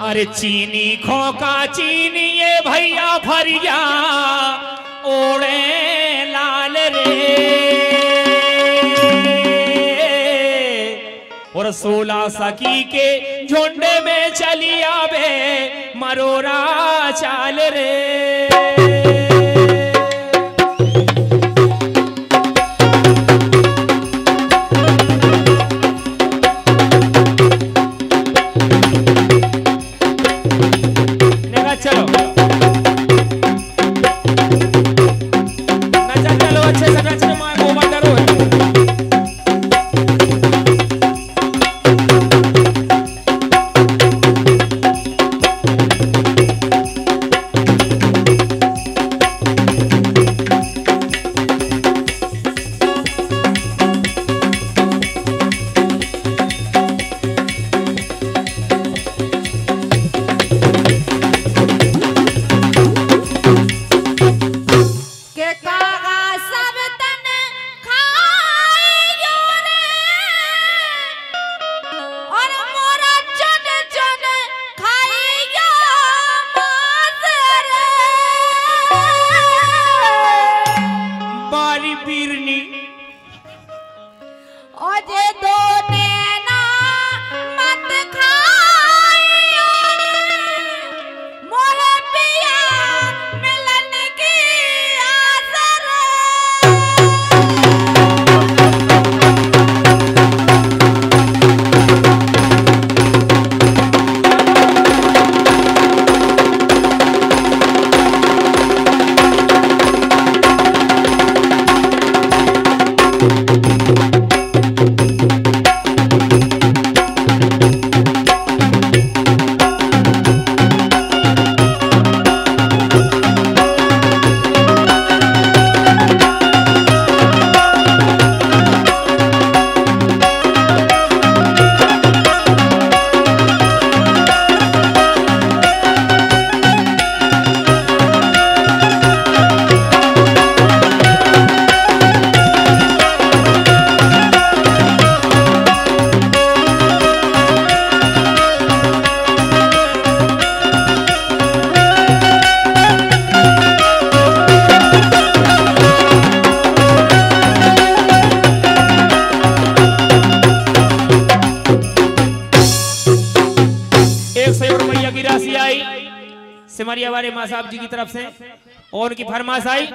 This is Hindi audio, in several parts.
अरे चीनी खोका चीनी ये भैया भरिया ओड़े लाल रे। और सोला सखी के झुंड में चलिया बे मरोरा चाल रे। I did. सिमरिया वाले माँ साहब जी की तरफ़ से और उनकी फरमाश आई।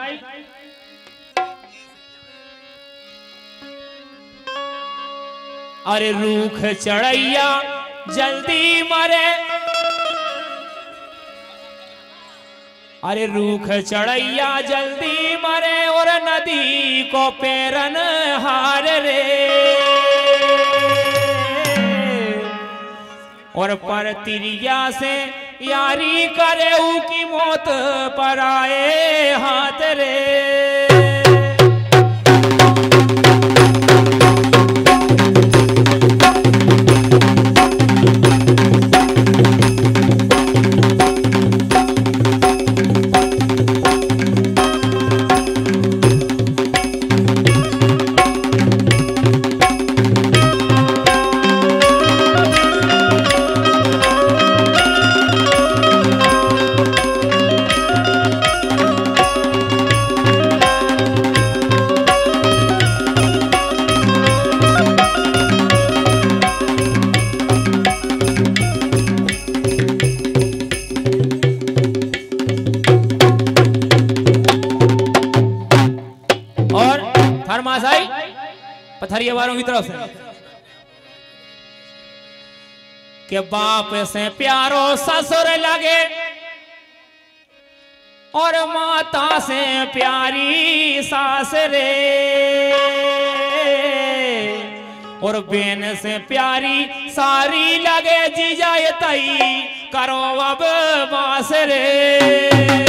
अरे रूख चढ़ैया, जल्दी मरे। अरे रूख चढ़ैया, जल्दी मरे और नदी को पेरन हार रे। और पर तिरिया से यारी करे की मौत पर आए हाथ रे। पथरिया वालों की तरफ़ के बाप से प्यारो ससुर लगे और माता से प्यारी सास रे और बेन से प्यारी सारी लगे, जीजा ये तई करो अब बास रे